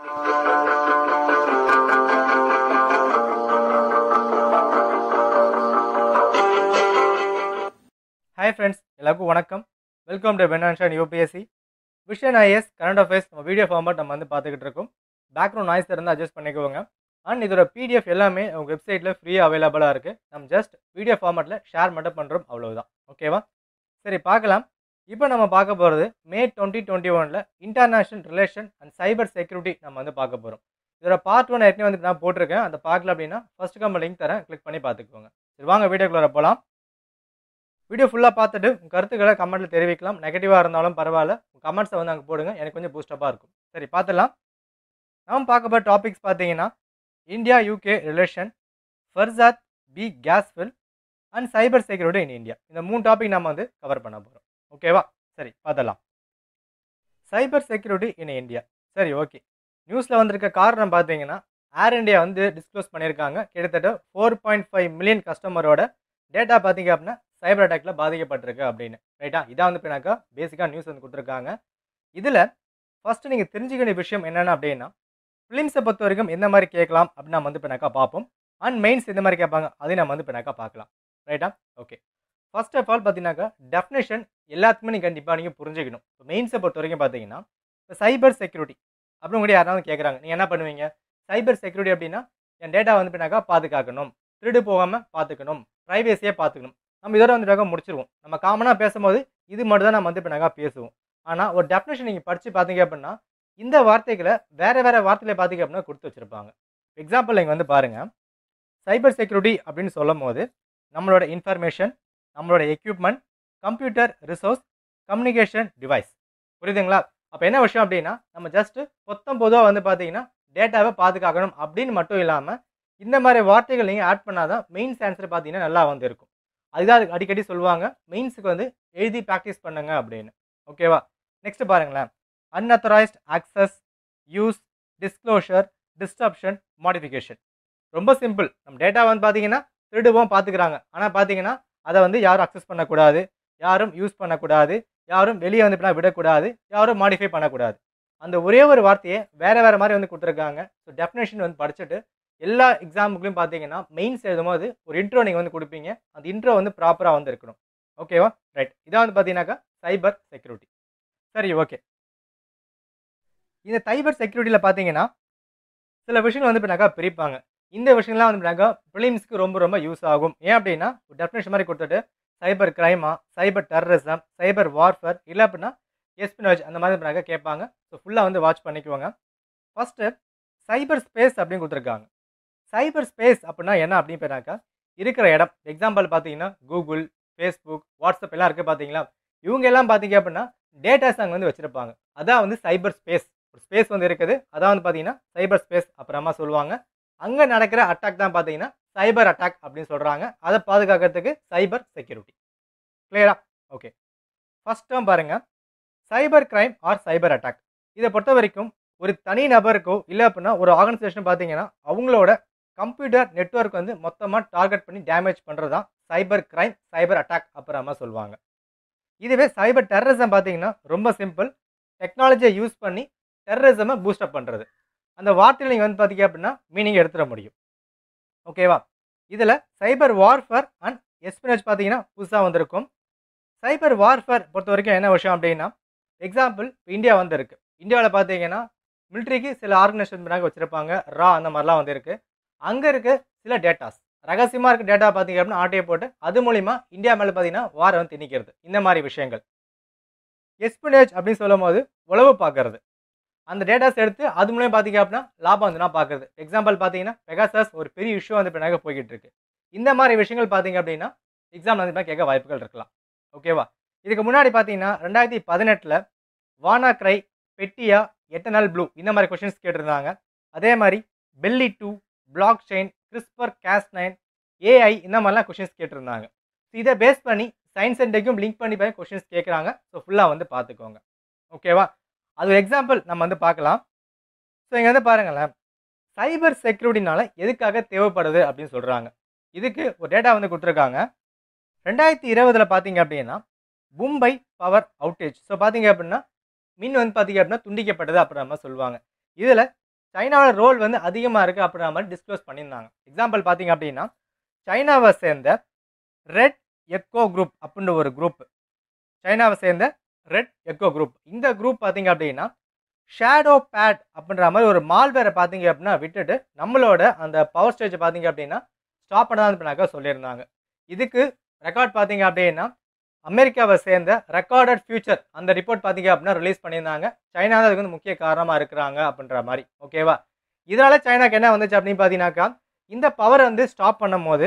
Hi friends எல்லாருக்கும் வணக்கம். Welcome to வெனான்ஷன் UPSC vision IAS current affairs நம்ம வீடியோ ஃபார்மட் நம்ம வந்து பார்த்துக்கிட்டு இருக்கோம். பேக்ரவுண்ட் நாய்ஸ் இருந்து அட்ஜஸ்ட் பண்ணிக்கோங்க. அண்ட் இதோட பிடிஎஃப் எல்லாமே உங்கள் வெப்சைட்டில் ஃப்ரீயாக அவைலபிளாக இருக்குது நம்ம ஜஸ்ட் வீடியோ ஃபார்மட்டில் ஷேர் மட்டும் பண்ணுறோம் அவ்வளோதான் ஓகேவா சரி பார்க்கலாம். இப்போ நம்ம பார்க்க போகிறது மே டுவெண்ட்டி டுவெண்ட்டி ஒனில் international relation and cyber security நம்ம வந்து பார்க்க போகிறோம் இதோட பார்ட் ஒன் ஏற்கனவே வந்து நான் போட்டிருக்கேன். அந்த பார்க்கல அப்படின்னா ஃபர்ஸ்ட் கம்ப லிங்க் தரேன். கிளிக் பண்ணி பார்த்துக்கோங்க. சரி வாங்க வீடியோக்குள்ளே போகலாம் வீடியோ ஃபுல்லாக பார்த்துட்டு உங்கள் கருத்துக்களை கமெண்ட்டில் தெரிவிக்கலாம். நெகட்டிவாக இருந்தாலும் பரவாயில்ல. உங்கள் கமெண்ட்ஸை வந்து அங்கே போடுங்க. எனக்கு கொஞ்சம் பூஸ்டப்பாக இருக்கும். சரி பார்த்துடலாம். நாம் பார்க்க போகிற டாபிக்ஸ் பார்த்தீங்கன்னா India UK relation Farsath B gas fill and cyber security in India இந்த மூணு டாபிக் நம்ம வந்து கவர் பண்ண போகிறோம் ஓகேவா? சரி பார்த்தலாம் சைபர் செக்யூரிட்டி இன் இந்தியா. சரி ஓகே. நியூஸில் வந்திருக்க காரணம் பார்த்தீங்கன்னா ஏர் இண்டியா வந்து டிஸ்க்ளோஸ் பண்ணியிருக்காங்க. கிட்டத்தட்ட ஃபோர் பாயிண்ட் ஃபைவ் மில்லியன் கஸ்டமரோட டேட்டா பார்த்தீங்க அப்படின்னா சைபர் அட்டாக்ல பாதிக்கப்பட்டிருக்கு அப்படின்னு. ரைட்டா இதான் வந்து பின்னாக்கா பேசிக்காக நியூஸ் வந்து கொடுத்துருக்காங்க. இதில் ஃபஸ்ட்டு நீங்கள் தெரிஞ்சுக்க வேண்டிய விஷயம் என்னென்ன அப்படின்னா ஃபிலிம்ஸை பொறுத்த வரைக்கும் எந்த மாதிரி கேட்கலாம் அப்படின்னு நம்ம வந்து பின்னாக்கா பார்ப்போம். அண்ட் மெயின்ஸ் எந்த மாதிரி கேட்பாங்க அதையும் நம்ம வந்து பின்னாக்கா பார்க்கலாம். ரைட்டா ஓகே. ஃபர்ஸ்ட் ஆஃப் ஆல் பார்த்தீங்கன்னாக்கா டெஃபினேஷன் எல்லாத்துக்குமே நீங்கள் கண்டிப்பாக நீங்கள் புரிஞ்சுக்கணும். இப்போ மெயின்ஸை பொறுத்த வரைக்கும் பார்த்தீங்கன்னா இப்போ சைபர் செக்யூரிட்டி அப்படின்னு கூட யாராவது கேட்குறாங்க நீங்கள் என்ன பண்ணுவீங்க? சைபர் செக்யூரிட்டி அப்படின்னா என் டேட்டா வந்து பின்னாக்கா பாதுகாக்கணும். திருடு போகாமல் பார்த்துக்கணும் ப்ரைவேசியே பார்த்துக்கணும் நம்ம இதோட வந்துட்டாக்க முடிச்சிருவோம். நம்ம காமனாக பேசும்போது இது மட்டும் தான் நம்ம வந்து இப்போ பேசுவோம். ஆனால் ஒரு டெஃபினேஷன் நீங்கள் படித்து பார்த்தீங்க அப்படின்னா இந்த வார்த்தைகளை வேறு வேறு வார்த்தையில் பார்த்தீங்க அப்படின்னா கொடுத்து வச்சுருப்பாங்க. எக்ஸாம்பிள் இங்கே வந்து பாருங்கள் சைபர் செக்யூரிட்டி அப்படின்னு சொல்லும் போது நம்மளோட இன்ஃபர்மேஷன் நம்மளோட equipment computer resource communication device புரியுதுங்களா? அப்போ என்ன விஷயம் அப்படின்னா நம்ம ஜஸ்ட்டு பொத்தம் பொதுவாக வந்து பார்த்தீங்கன்னா டேட்டாவை பாதுகாக்கணும் அப்படின்னு மட்டும் இல்லாமல் இந்த மாதிரி வார்த்தைகள் நீங்கள் ஆட் பண்ணால் தான் மெயின்ஸ் ஆன்சர் பார்த்தீங்கன்னா நல்லா வந்து இருக்கும். அதுதான் அதுக்கு அடிக்கடி சொல்லுவாங்க மெயின்ஸுக்கு வந்து எழுதி ப்ராக்டிஸ் பண்ணுங்க அப்படின்னு. ஓகேவா நெக்ஸ்ட் பாருங்களேன். Unauthorised access use disclosure disruption modification ரொம்ப சிம்பிள் நம்ம டேட்டா வந்து பார்த்தீங்கன்னா திருடுவோம் பார்த்துக்கிறாங்க ஆனால் பார்த்தீங்கன்னா அதை வந்து யாரும் அக்சஸ் பண்ணக்கூடாது. யாரும் யூஸ் பண்ணக்கூடாது. யாரும் வெளியே வந்து விடக்கூடாது. யாரும் மாடிஃபை பண்ணக்கூடாது. அந்த ஒரே ஒரு வார்த்தையை வேறு வேறு மாதிரி வந்து கொடுத்துருக்காங்க. ஸோ டெஃபினேஷன் வந்து படிச்சுட்டு எல்லா எக்ஸாமுக்குலையும் பார்த்தீங்கன்னா மெயின்ஸ் எழுதும்போது ஒரு இன்ட்ரோ நீங்கள் வந்து கொடுப்பீங்க. அந்த இன்ட்ரோ வந்து ப்ராப்பராக வந்து இருக்கணும் ஓகேவா ரைட் இதான் வந்து பார்த்தீங்கன்னாக்கா சைபர் செக்யூரிட்டி சரி ஓகே இந்த சைபர் செக்யூரிட்டியில் பார்த்தீங்கன்னா சில விஷயங்கள் வந்து பின்னாக்கா பிரிப்பாங்க. இந்த விஷயங்கள்லாம் வந்து பின்னாக்கா ஃபிலிம்ஸ்க்கு ரொம்ப ரொம்ப யூஸ் ஆகும். ஏன் அப்படின்னா ஒரு டெஃபினேஷன் மாதிரி கொடுத்துட்டு சைபர் கிரைமா சைபர் டெரரிசம் சைபர் வார்ஃபேர் இல்லை அப்படின்னா எஸ்பினாஜ் அந்த மாதிரி பின்னாக்கா கேட்பாங்க ஸோ ஃபுல்லாக வந்து வாட்ச் பண்ணிக்குவாங்க. ஃபஸ்ட்டு சைபர் ஸ்பேஸ் அப்படின்னு கொடுத்துருக்காங்க. சைபர் ஸ்பேஸ் அப்படின்னா என்ன அப்படின்னு பேராக்கா? இருக்கிற இடம். எக்ஸாம்பிள் பார்த்தீங்கன்னா கூகுள் ஃபேஸ்புக் வாட்ஸ்அப் எல்லாம் இருக்குது பார்த்தீங்களா இவங்க எல்லாம் பார்த்தீங்க அப்படின்னா டேட்டாஸ் அங்கே வந்து வச்சுருப்பாங்க. அதான் வந்து சைபர் ஸ்பேஸ். ஒரு ஸ்பேஸ் வந்து இருக்குது. அதான் வந்து பார்த்தீங்கன்னா சைபர் ஸ்பேஸ் அப்புறமா சொல்லுவாங்க. அங்கே நடக்கிற அட்டாக் தான் பார்த்தீங்கன்னா சைபர் அட்டாக் அப்படின்னு சொல்கிறாங்க அதை பாதுகாக்கிறதுக்கு சைபர் செக்யூரிட்டி கிளியரா ஓகே ஃபர்ஸ்ட் டேர்ம் பாருங்கள் cyber crime or cyber attack இதை பொறுத்த வரைக்கும் ஒரு தனி நபருக்கோ இல்லை அப்படின்னா ஒரு ஆர்கனைசேஷன் பார்த்தீங்கன்னா அவங்களோட கம்ப்யூட்டர் நெட்ஒர்க் வந்து மொத்தமாக டார்கெட் பண்ணி டேமேஜ் பண்ணுறது தான் சைபர் கிரைம் சைபர் அட்டாக் அப்புறமா சொல்லுவாங்க. இதுவே சைபர் டெரரிசம் பார்த்தீங்கன்னா ரொம்ப சிம்பிள் டெக்னாலஜியை யூஸ் பண்ணி டெரரிசமை பூஸ்டப் பண்ணுறது அந்த வார்த்தையில் நீங்கள் வந்து பார்த்தீங்க அப்படின்னா மீனிங் எடுத்துட முடியும். ஓகேவா இதில் சைபர் வார்ஃபேர் அண்ட் எஸ்பினேஜ் பார்த்தீங்கன்னா புதுசாக வந்திருக்கும். சைபர் வார்ஃபேர் பொறுத்த வரைக்கும் என்ன விஷயம் அப்படின்னா எக்ஸாம்பிள் இந்தியா வந்திருக்கு. இந்தியாவில் பார்த்தீங்கன்னா மிலிட்ரிக்கு சில ஆர்கனைசேஷன் பண்ணாங்க வச்சுருப்பாங்க. ரா அந்த மாதிரிலாம் வந்திருக்கு. அங்கே இருக்க சில டேட்டாஸ் ரகசியமாக இருக்க டேட்டா பார்த்தீங்க அப்படின்னா ஆட்டையை போட்டு அது மூலிமா இந்தியா மேலே பார்த்தீங்கன்னா வாரம் வந்து திணிக்கிறது. இந்த மாதிரி விஷயங்கள். எஸ்பினேஜ் அப்படின்னு சொல்லும் போது உழவு பார்க்கறது. அந்த டேட்டாஸ் எடுத்து அது மூலயமா பார்த்தீங்க அப்படின்னா லாபம் வந்துனா பார்க்குறது எக்ஸாம்பிள் பார்த்தீங்கன்னா பெகாசஸ் ஒரு பெரிய இஷ்யூ வந்து பின்னாக போய்கிட்டு இருக்கு இந்த மாதிரி விஷயங்கள் பார்த்தீங்க அப்படின்னா எக்ஸாம் வந்து கேட்க வாய்ப்புகள் இருக்கலாம். ஓகேவா இதுக்கு முன்னாடி பார்த்தீங்கன்னா ரெண்டாயிரத்தி பதினெட்டில் வானா கிரை பெட்டியா எட்டனால் ப்ளூ இந்த மாதிரி கொஷின்ஸ் கேட்டிருந்தாங்க. அதே மாதிரி பெல்லி two blockchain CRISPR Cas nine AI இந்த மாதிரிலாம் கொஷின்ஸ் கேட்டிருந்தாங்க. ஸோ இதை பேஸ் பண்ணி சயின்ஸ் அண்ட் டெக்கும் லிங்க் பண்ணி போய் கொஷின்ஸ் கேட்குறாங்க. ஸோ ஃபுல்லாக வந்து பார்த்துக்கோங்க ஓகேவா அது ஒரு எக்ஸாம்பிள் நம்ம வந்து பார்க்கலாம். ஸோ இங்கே வந்து பாருங்களேன். சைபர் செக்யூரிட்டினால எதுக்காக தேவைப்படுது அப்படின்னு சொல்கிறாங்க இதுக்கு ஒரு டேட்டா வந்து கொடுத்துருக்காங்க. ரெண்டாயிரத்தி இருபதில் பார்த்தீங்க அப்படின்னா மும்பை பவர் அவுட்டேஜ் ஸோ பார்த்தீங்க அப்படின்னா மின் வந்து பார்த்தீங்க அப்படின்னா துண்டிக்கப்பட்டது அப்புறமா சொல்லுவாங்க. இதில் சைனாவோட ரோல் வந்து அதிகமாக இருக்குது அப்படின்ற மாதிரி டிஸ்க்ளோஸ் பண்ணியிருந்தாங்க. எக்ஸாம்பிள் பார்த்தீங்க அப்படின்னா சைனாவை சேர்ந்த ரெட் எக்கோ குரூப் அப்படின்ற ஒரு குரூப் சைனாவை சேர்ந்த ரெட் எக்கோ குரூப் இந்த குரூப் பார்த்தீங்க அப்படின்னா ஷேடோ பேட் அப்படின்ற மாதிரி ஒரு மால்வேரை பார்த்தீங்க அப்படின்னா விட்டுட்டு நம்மளோட அந்த பவர் ஸ்டேஜை பார்த்தீங்க அப்படின்னா ஸ்டாப் பண்ணாதுனாக்கா சொல்லியிருந்தாங்க. இதுக்கு ரெக்கார்ட் பார்த்தீங்க அப்படின்னா அமெரிக்காவை சேர்ந்த ரெக்கார்டட் ஃபியூச்சர் அந்த ரிப்போர்ட் பார்த்தீங்க அப்படின்னா ரிலீஸ் பண்ணியிருந்தாங்க. சைனா தான் அதுக்கு வந்து முக்கிய காரணமாக இருக்கிறாங்க அப்படின்ற மாதிரி. ஓகேவா இதனால் சைனாக்கு என்ன வந்துச்சு அப்படின்னு பார்த்தீங்கன்னாக்கா இந்த பவர் வந்து ஸ்டாப் பண்ணும் போது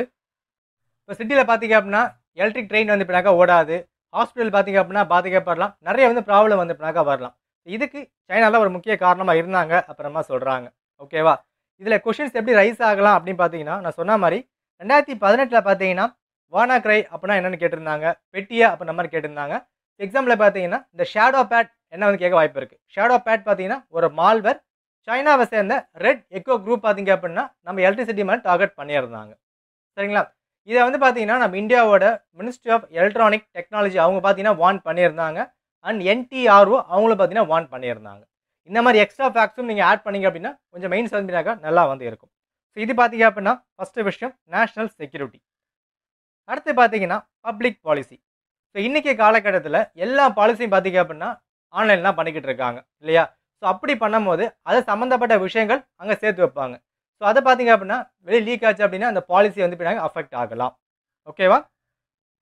இப்போ சிட்டியில் பார்த்தீங்க அப்படின்னா எலக்ட்ரிக் ட்ரெயின் வந்து இப்படினாக்கா ஓடாது. ஹாஸ்பிட்டல் பார்த்தீங்க அப்படின்னா பாதிக்கப்படலாம் நிறைய வந்து ப்ராப்ளம் வந்து இப்படினாக்கா வரலாம். இதுக்கு சைனாவில் ஒரு முக்கிய காரணமாக இருந்தாங்க அப்புறமா சொல்கிறாங்க ஓகேவா இதில் கொஷின்ஸ் எப்படி ரைஸ் ஆகலாம் அப்படின்னு பார்த்தீங்கன்னா நான் சொன்ன மாதிரி ரெண்டாயிரத்தி பதினெட்டில் பார்த்தீங்கன்னா வானா கிரை அப்படின்னா என்னென்னு கேட்டிருந்தாங்க. பெட்டியா அப்படின்ற மாதிரி கேட்டிருந்தாங்க. எக்ஸாம்பிள் பார்த்தீங்கன்னா இந்த ஷேடோ பேட் என்ன வந்து கேட்க வாய்ப்பு இருக்குது ஷேடோ பேட் பார்த்தீங்கன்னா ஒரு மால்வர் சைனாவை சேர்ந்த ரெட் எக்கோ குரூப் பார்த்தீங்க அப்படின்னா நம்ம எலக்ட்ரிசிட்டி மேலே டார்கெட் பண்ணியிருந்தாங்க சரிங்களா? இதை வந்து பார்த்தீங்கன்னா நம்ம இந்தியாவோட மினிஸ்ட்ரி ஆஃப் எலக்ட்ரானிக் டெக்னாலஜி அவங்க பார்த்தீங்கன்னா வான் பண்ணியிருந்தாங்க. அண்ட் என்டிஆர்ஓ அவங்களும் பார்த்தீங்கன்னா வான் பண்ணியிருந்தாங்க. இந்த மாதிரி எக்ஸ்ட்ரா ஃபேக்ட்ஸும் நீங்கள் ஆட் பண்ணீங்க அப்படின்னா கொஞ்சம் மெயின் சந்தினாக்கா நல்லா வந்து இருக்கும். ஸோ இது பார்த்தீங்க அப்படின்னா ஃபஸ்ட்டு விஷயம் நேஷனல் செக்யூரிட்டி அடுத்து பார்த்தீங்கன்னா பப்ளிக் பாலிசி ஸோ இன்றைக்கி காலகட்டத்தில் எல்லா பாலிசியும் பார்த்தீங்க அப்படின்னா ஆன்லைனில் தான் பண்ணிக்கிட்டு இருக்காங்க இல்லையா? ஸோ அப்படி பண்ணும்போது அது சம்மந்தப்பட்ட விஷயங்கள் அங்கே சேர்த்து வைப்பாங்க. ஸோ அதை பார்த்தீங்க அப்படின்னா வெளியே லீக் ஆச்சு அப்படின்னா அந்த பாலிசி வந்து பின்னாங்க அஃபெக்ட் ஆகலாம். ஓகேவா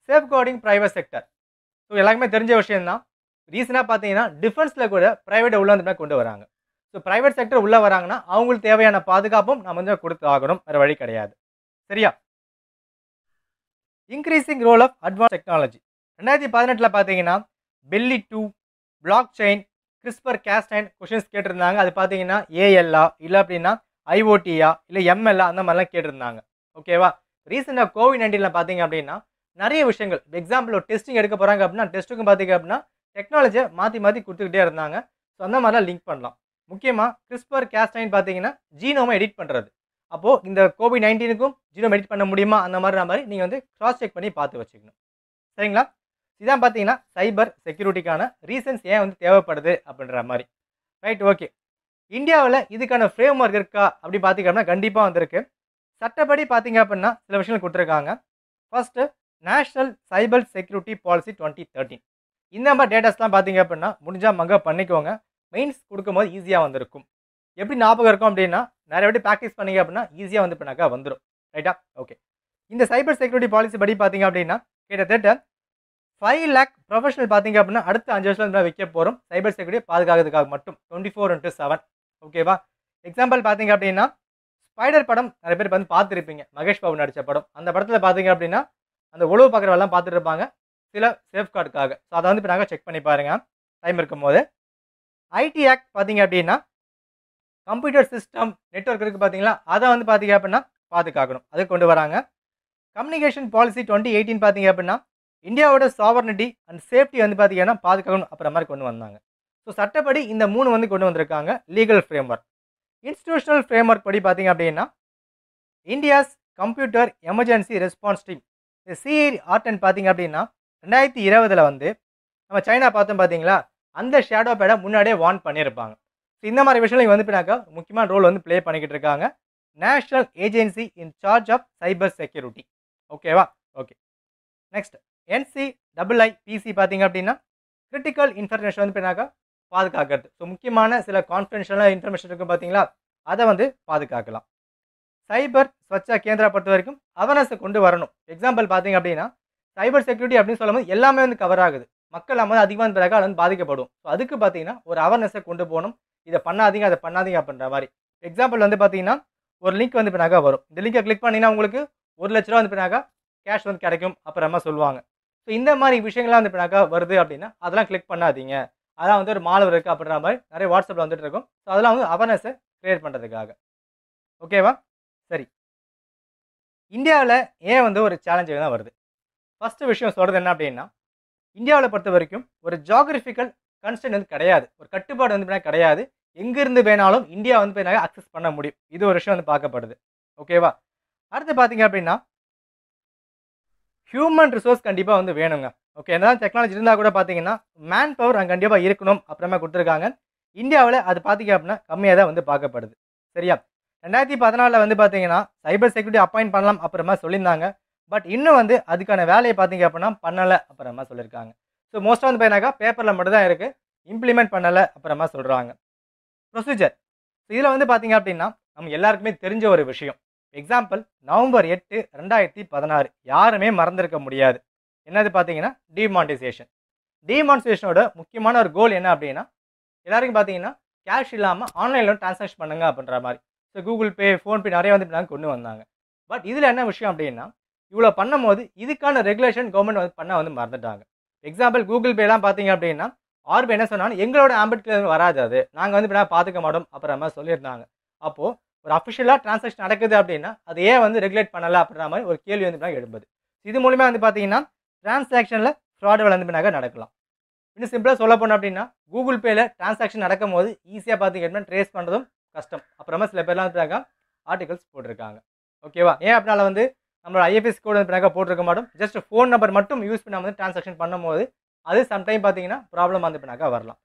safeguarding private sector so எல்லாருக்குமே தெரிஞ்ச விஷயம்தான். ரீசனாக பார்த்தீங்கன்னா டிஃபென்ஸில் கூட ப்ரைவேட்டை உள்ளே வந்து கொண்டு வராங்க. ஸோ ப்ரைவேட் செக்டர் உள்ளே வராங்கன்னா அவங்களுக்கு தேவையான பாதுகாப்பும் நம்ம வந்து கொடுத்து ஆகணும். வேறு வழி கிடையாது. சரியா? Increasing role of advance technology ரெண்டாயிரத்தி பதினெட்டில் பார்த்தீங்கன்னா belly to blockchain CRISPR cas nine questions கேட்டிருந்தாங்க. அது பார்த்தீங்கன்னா ஏஎல்ஆ இல்லை அப்படின்னா ஐஓடியா இல்லை எம்எல்ஆ அந்த மாதிரிலாம் கேட்டிருந்தாங்க. ஓகேவா ரீசெண்டாக கோவிட் நைன்டீனில் பார்த்தீங்க அப்படின்னா நிறைய விஷயங்கள். எக்ஸாம்பிள் ஒரு டெஸ்டிங் எடுக்க போகிறாங்க அப்படின்னா டெஸ்ட்டுக்கும் பார்த்தீங்க அப்படின்னா டெக்னாலஜியை மாற்றி மாற்றி கொடுத்துக்கிட்டே இருந்தாங்க. ஸோ அந்த மாதிரிலாம் லிங்க் பண்ணலாம். முக்கியமாக கிறிஸ்பர் கேஸ்டைன் பார்த்தீங்கன்னா ஜீனோமை எடிட் பண்ணுறது அப்போது இந்த கோவிட் நைன்டீனுக்கும் ஜீனோம் எடிட் பண்ண முடியுமா? அந்த மாதிரி மாதிரி நீங்கள் வந்து க்ராஸ் செக் பண்ணி பார்த்து வச்சுக்கணும். சரிங்களா? இதான் பார்த்தீங்கன்னா சைபர் செக்யூரிட்டிக்கான ரீசன்ஸ் ஏன் வந்து தேவைப்படுது அப்படின்ற மாதிரி. ரைட் ஓகே இந்தியாவில் இதுக்கான ஃப்ரேம் ஒர்க் இருக்கா அப்படி பார்த்திங்கன்னா கண்டிப்பாக வந்திருக்கு. சட்டப்படி பார்த்தீங்க அப்படின்னா சில விஷயங்கள் கொடுத்துருக்காங்க. First national cyber security policy twenty thirteen இந்த மாதிரி டேட்டாஸ்லாம் பார்த்தீங்க அப்படின்னா முடிஞ்சால் மங்க பண்ணிக்கோங்க. மெயின்ஸ் கொடுக்கும்போது ஈஸியாக வந்திருக்கும். எப்படி ஞாபகம் இருக்கும் அப்படின்னா நிறைய வாட்டி ப்ராக்டிஸ் பண்ணிங்க அப்படின்னா ஈஸியாக வந்து பண்ணாக்கா வந்துடும் ரைட்டா ஓகே இந்த சைபர் செக்யூரிட்டி பாலிசி படி பார்த்தீங்க அப்படின்னா கிட்டத்தட்ட ஃபைவ் லேக் ப்ரொஃபஷனல் பார்த்தீங்க அப்படின்னா அடுத்த அஞ்சு வருஷத்தில் வைக்க போகிறோம் சைபர் செக்யூரிட்டி பாதுகாக்கிறதுக்காக மட்டும். டுவெண்ட்டி ஃபோர் இன்ட்டு செவன் ஓகேவா எக்ஸாம்பிள் பார்த்தீங்க அப்படின்னா ஸ்பைடர் படம் நிறைய பேர் வந்து பார்த்துருப்பீங்க. மகேஷ் பாபு நடித்த படம். அந்த படத்தில் பார்த்தீங்க அப்படின்னா அந்த உழவு பார்க்குறவெல்லாம் பார்த்துட்டு இருப்பாங்க சில சேஃப்கார்டுக்காக ஸோ அதை வந்து இப்போ நாங்கள் செக் பண்ணி பாருங்கள் டைம் இருக்கும்போது. ஐடி ஆக்ட் பார்த்தீங்க அப்படின்னா கம்ப்யூட்டர் சிஸ்டம் நெட்ஒர்க் இருக்குது பார்த்தீங்களா அதை வந்து பார்த்தீங்க அப்படின்னா பாதுகாக்கணும். அது கொண்டு வராங்க. கம்யூனிகேஷன் பாலிசி டுவெண்ட்டி எயிட்டீன் பார்த்தீங்க அப்படின்னா இந்தியாவோட சாவர்னிட்டி அண்ட் சேஃப்டி வந்து பார்த்தீங்கன்னா பாதுகாக்கணும் அப்புறம் மாதிரி கொண்டு வந்தாங்க. ஸோ சட்டப்படி இந்த மூணு வந்து கொண்டு வந்திருக்காங்க legal framework institutional framework படி பார்த்தீங்க அப்படின்னா India's computer emergency response team இந்த சிஐ ஆர்டன் பார்த்தீங்க அப்படின்னா ரெண்டாயிரத்தி இருபதில் வந்து நம்ம சைனா பார்த்தோம் பார்த்தீங்களா அந்த ஷேடோ பேடை முன்னாடியே வார்ன் பண்ணியிருப்பாங்க ஸோ இந்த மாதிரி விஷயங்கள் இங்கே வந்து பின்னாக்கா முக்கியமான ரோல் வந்து ப்ளே பண்ணிக்கிட்டு இருக்காங்க. National agency in charge of cyber security ஓகேவா okay next NC double I PC பார்த்தீங்க அப்படின்னா கிரிட்டிக்கல் இன்ஃபர்மேஷன் வந்து பின்னாக்கா பாதுகாக்கிறது. ஸோ முக்கியமான சில கான்ஃபிடென்ஷியலாக இன்ஃபர்மேஷன் இருக்கும் பார்த்தீங்களா அதை வந்து பாதுகாக்கலாம். சைபர் ஸ்வச்சா கேந்திரா பொறுத்த வரைக்கும் அவேர்னஸை கொண்டு வரணும். எக்ஸாம்பிள் பார்த்தீங்க அப்படின்னா சைபர் செக்யூரிட்டி அப்படின்னு சொல்லும்போது எல்லாமே வந்து கவர் ஆகுது. மக்கள் நம்ம வந்து அதிகமான பிறகு அது வந்து பாதிக்கப்படும் ஸோ அதுக்கு பார்த்தீங்கன்னா ஒரு அவேர்னஸை கொண்டு போகணும். இதை பண்ணாதீங்க அதை பண்ணாதீங்க அப்படின்ற மாதிரி. எக்ஸாம்பிள் வந்து பார்த்தீங்கன்னா ஒரு லிங்க் வந்து பின்னாக்கா வரும். இந்த லிங்கை கிளிக் பண்ணிங்கன்னா உங்களுக்கு ஒரு லட்ச ரூபா வந்து பின்னாக்கா கேஷ் வந்து கிடைக்கும் அப்புறமா சொல்லுவாங்க. ஸோ இந்த மாதிரி விஷயங்கள்லாம் வந்து பின்னாக்கா வருது அப்படின்னா அதெல்லாம் கிளிக் பண்ணாதீங்க. அதான் வந்து ஒரு மாலவர் இருக்குது அப்படின்ற மாதிரி நிறைய வாட்ஸ்அப்பில் வந்துட்டு இருக்கும். ஸோ அதெல்லாம் வந்து அவேர்னஸை க்ரியேட் பண்ணுறதுக்காக ஓகேவா சரி. இந்தியாவில் ஏன் வந்து ஒரு சேலஞ்சு தான் வருது? ஃபஸ்ட்டு விஷயம் சொல்கிறது என்ன அப்படின்னா இந்தியாவில் பொறுத்த வரைக்கும் ஒரு ஜாகிரபிக்கல் கன்ஸ்டன்ட் வந்து கிடையாது. ஒரு கட்டுப்பாடு வந்து கிடையாது. எங்கேருந்து வேணாலும் இந்தியா வந்து போய் அக்சஸ் பண்ண முடியும். இது ஒரு விஷயம் வந்து பார்க்கப்படுது. ஓகேவா அடுத்து பார்த்தீங்க அப்படின்னா ஹியூமன் ரிசோர்ஸ் கண்டிப்பாக வந்து வேணுங்க. ஓகே என்னதான் டெக்னாலஜி இருந்தால் கூட பார்த்தீங்கன்னா மேன் பவர் அங்கே கண்டிப்பாக இருக்கணும் அப்புறமா கொடுத்துருக்காங்க. இந்தியாவில் அது பார்த்தீங்க அப்படின்னா கம்மியாக தான் வந்து பார்க்கப்படுது. சரியா? ரெண்டாயிரத்தி பதினாலில் வந்து பார்த்தீங்கன்னா சைபர் செக்யூரிட்டி அப்பாயிண்ட் பண்ணலாம் அப்புறமா சொல்லியிருந்தாங்க. பட் இன்னும் வந்து அதுக்கான வேலையை பார்த்தீங்க அப்படின்னா பண்ணலை அப்புறமா சொல்லியிருக்காங்க. ஸோ மோஸ்ட்டாக வந்து பார்த்தீங்கன்னாக்கா பேப்பரில் மட்டும் தான் இருக்குது இம்ப்ளிமெண்ட் பண்ணலை அப்புறமா சொல்கிறாங்க ப்ரொசீஜர் இதில் வந்து பார்த்தீங்க அப்படின்னா நம்ம எல்லாருக்குமே தெரிஞ்ச ஒரு விஷயம். எக்ஸாம்பிள் நவம்பர் எட்டு ரெண்டாயிரத்தி பதினாறு. யாருமே மறந்திருக்க முடியாது. என்னது பார்த்தீங்கன்னா டிமானிட்டைசேஷன் டிமானிட்டைசேஷனோட முக்கியமான ஒரு கோல் என்ன அப்படின்னா எல்லாருக்கும் பார்த்தீங்கன்னா கேஷ் இல்லாமல் ஆன்லைனில் டிரான்சாக்ஷன் பண்ணுங்க அப்படின்ற மாதிரி. ஸோ கூகுள் பே ஃபோன்பே நிறைய வந்து கொண்டு வந்தாங்க. பட் இதில் என்ன விஷயம் அப்படின்னா இவ்வளோ பண்ணும்போது இதுக்கான ரெகுலேஷன் கவர்மெண்ட் வந்து பண்ண வந்து மறந்துட்டாங்க. எக்ஸாம்பிள் கூகுள் பேலாம் பார்த்தீங்க அப்படின்னா ஆர்பி என்ன சொன்னாலும் எங்களோட ஆம்பிட்ல வராது அது. நாங்கள் வந்து இப்படி பார்த்துக்க மாட்டோம் அப்புறமா சொல்லியிருந்தாங்க. அப்போது ஒரு அஃபிஷியலாக டிரான்சாக்ஷன் நடக்குது அப்படின்னா அது ஏன் வந்து ரெகுலேட் பண்ணலை அப்படின்ற மாதிரி ஒரு கேள்வி வந்து இப்படி எழும்புது. இது மூலிமா வந்து பார்த்தீங்கன்னா டிரான்சாக்ஷனில் ஃப்ராடு வந்து நடக்கலாம். இன்னும் சிம்பிளாக சொல்ல போனோம் அப்படின்னா கூகுள் பேயில் டிரான்சாக்ஷன் நடக்கும் போது ஈஸியாக பார்த்தீங்கன்னா ட்ரேஸ் பண்ணுறதும் கஷ்டம். அப்புறமா சில பேர்லாம் வந்து ஆர்டிகல்ஸ் போட்டிருக்காங்க. ஓகேவா ஏன் அப்படினால வந்து நம்மளோட ஐஎஃப்எஸ் கோடு வந்து போட்டிருக்க மாட்டோம். ஜஸ்ட் ஃபோன் நம்பர் மட்டும் யூஸ் பண்ணாமல் வந்து டிரான்சாக்ஷன் பண்ணும்போது அது சம்டைம் பார்த்தீங்கன்னா ப்ராப்ளம் வந்து பின்னாக்கா வரலாம்.